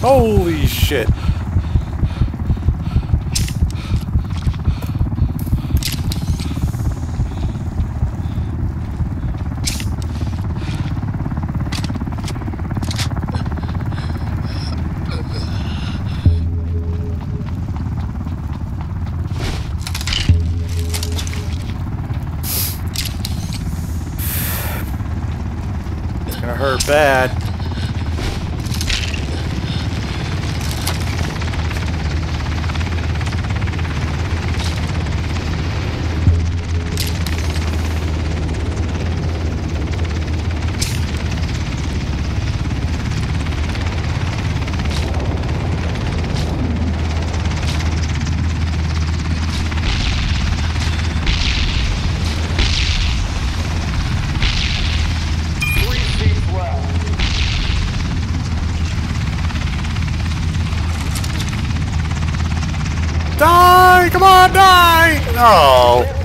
Holy shit. It's gonna hurt bad. Die! Come on, die! Oh.